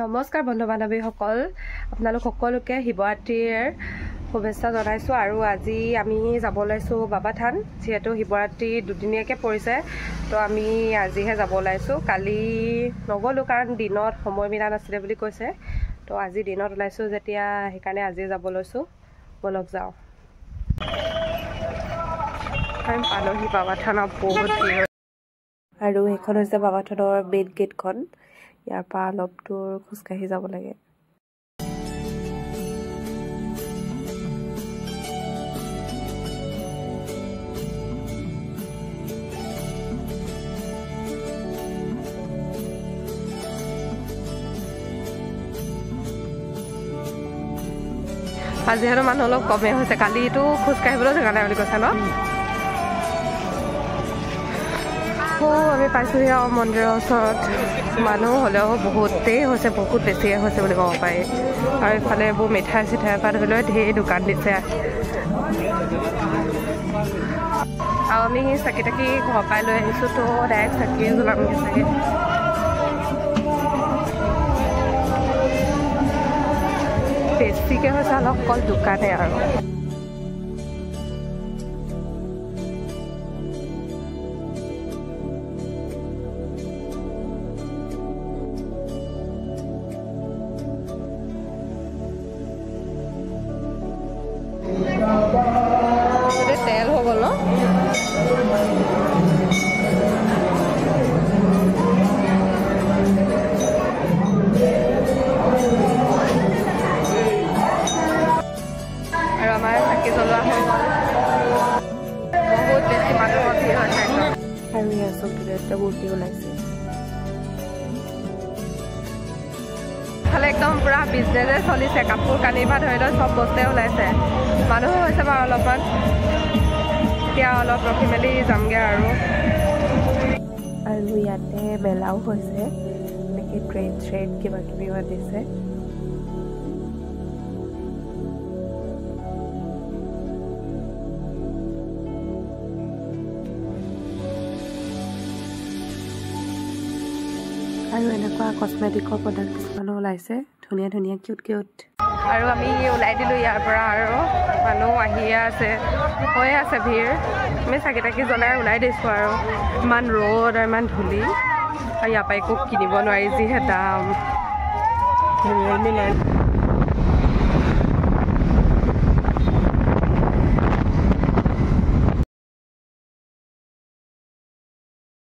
নমস্কাৰ বন্ধু বান্ধৱীসকল আপোনালোক সকলোকে শিৱৰাত্ৰিৰ শুভেচ্ছা জনাইছোঁ আৰু আজি আমি যাব ওলাইছোঁ বাবা থান যিহেতু শিৱৰাত্ৰি দুদিনীয়াকৈ পৰিছে তো আমি আজিহে যাব ওলাইছোঁ। কালি নগ'লোঁ কাৰণ দিনত সময় মিলা নাছিলে বুলি কৈছে তো আজি দিনত ওলাইছোঁ যেতিয়া সেইকাৰণে আজি যাব লৈছোঁ বলক যাওঁ। পালোহি বাবা থানত বহুত আৰু এইখন হৈছে বাবা থানৰ মেইন গেটখন ইয়াৰ পৰা অলপ দূৰ খোজকাঢ়ি যাব লাগে। আজিহেতু মানুহ অলপ কমেই হৈছে। কালিতো খোজকাঢ়িবলৈ জেগা নাই বুলি কৈছে ন? আমি পাইছোঁহি আৰু মন্দিৰৰ ওচৰত। মানুহ হ'লেও বহুতেই হৈছে বহুত বেছিয়ে হৈছে বুলি ক'ব পাৰি। আৰু ইফালে এইবোৰ মিঠাই চিঠাইৰ পৰা ধৰি লৈ ঢেৰ দোকান দিছে। আৰু আমি চাকি তাকি ঘৰৰ পৰাই লৈ আহিছোঁ তো ডাইৰেক্ট চাকিয়ে জ্বলামগৈ চাগে বেছিকৈ হৈছে অলপ অকল দোকানে আৰু। তেল হৈ গ'ল ন আৰু আমাৰ চাকি জ্বলোৱা হৈ গ'ল বহুত বেছি মানুহৰ ভিৰ হৈছে আৰু ইয়াৰ চকুৰে এটা মূৰ্তি ওলাইছে ইফালে একদম পূৰা বিজনেছে চলিছে কাপোৰ কানিৰ পৰা ধৰি লৈ চব বস্তুৱে ওলাইছে। মানুহো হৈছে বাৰু অলপমান। এতিয়া অলপ ৰখি মেলি যামগৈ আৰু। আৰু ইয়াতে মেলাও হৈছে। এনেকৈ ট্ৰেইন ট্ৰেইন কিবা কিবি দিছে আৰু এনেকুৱা কচমেটিকৰ প্ৰডাক্ট কিছুমানো ওলাইছে। ধুনীয়া ধুনীয়া কিউট কিউট আৰু আমি ওলাই দিলোঁ ইয়াৰ পৰা আৰু মানুহ আহিয়ে আছে হৈয়ে আছে ভিৰ। আমি চাকি তাকি জ্বলাই ওলাই দিছোঁ আৰু। ইমান ৰ'দ আৰু ইমান ধূলি। আৰু ইয়াৰ পৰা একো কিনিব নোৱাৰি যিহে দাম।